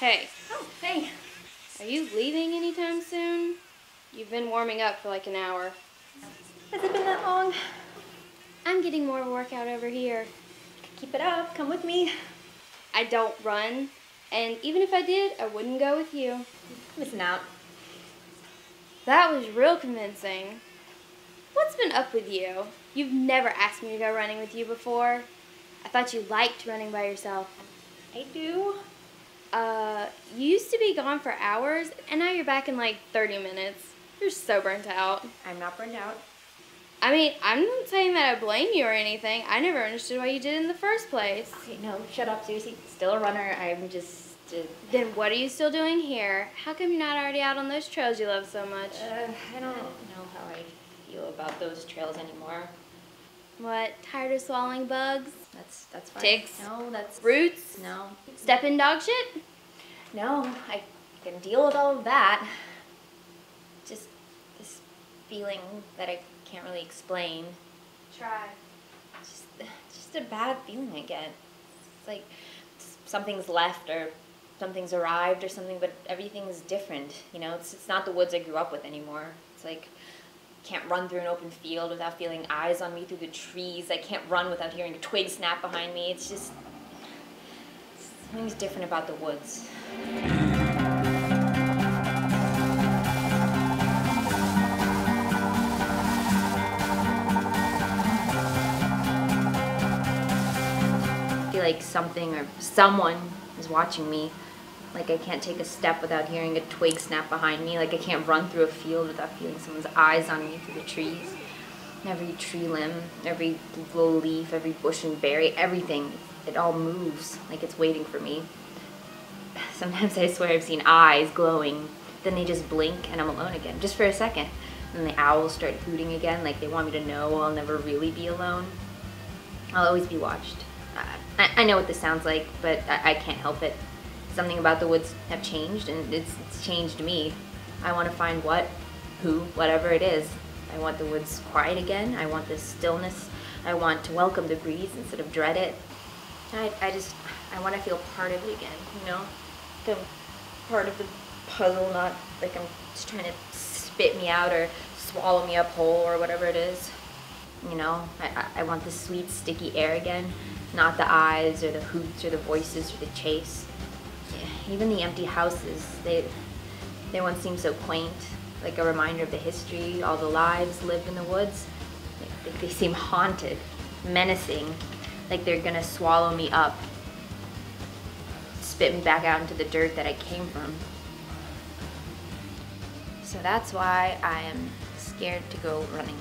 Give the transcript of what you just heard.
Hey, Oh, hey. are you leaving anytime soon? You've been warming up for like an hour. Has it been that long? I'm getting more workout over here. Keep it up. Come with me. I don't run, and even if I did, I wouldn't go with you. Missing out. That was real convincing. What's been up with you? You've never asked me to go running with you before. I thought you liked running by yourself. I do. Uh, you used to be gone for hours, and now you're back in like 30 minutes. You're so burnt out. I'm not burnt out. I mean, I'm not saying that I blame you or anything. I never understood why you did it in the first place. Okay, no, shut up. Seriously, still a runner. I'm just. Uh, Then what are you still doing here? How come you're not already out on those trails you love so much? uh, I don't know how I feel about those trails anymore. What, tired of swallowing bugs? That's that's fine. Ticks? No, that's Roots? no, Step in dog shit? no. I can deal with all of that. Just this feeling that I can't really explain. Try. Just just a bad feeling I get. It's like something's left or something's arrived or something, but everything's different. You know, it's it's not the woods I grew up with anymore. It's like can't run through an open field without feeling eyes on me through the trees. I can't run without hearing a twig snap behind me. It's just something's different about the woods. I feel like something or someone is watching me. Like I can't take a step without hearing a twig snap behind me. Like I can't run through a field without feeling someone's eyes on me through the trees. Every tree limb, every little leaf, every bush and berry, everything, it all moves like it's waiting for me. Sometimes I swear I've seen eyes glowing. Then they just blink and I'm alone again, just for a second. And the owls start hooting again, like they want me to know I'll never really be alone. I'll always be watched. I, I know what this sounds like, but I, I can't help it. Something about the woods have changed, and it's, it's changed me. I want to find what, who, whatever it is. I want the woods quiet again. I want this stillness. I want to welcome the breeze instead of dread it. I, I just, I want to feel part of it again, you know? I'm part of the puzzle, not like I'm just trying to spit me out or swallow me up whole or whatever it is. You know, I- I want the sweet, sticky air again, not the eyes or the hoots or the voices or the chase. Even the empty houses, they, they once seemed so quaint, like a reminder of the history, all the lives lived in the woods. They, they seem haunted, menacing, like they're gonna swallow me up, spit me back out into the dirt that I came from. So that's why I am scared to go running.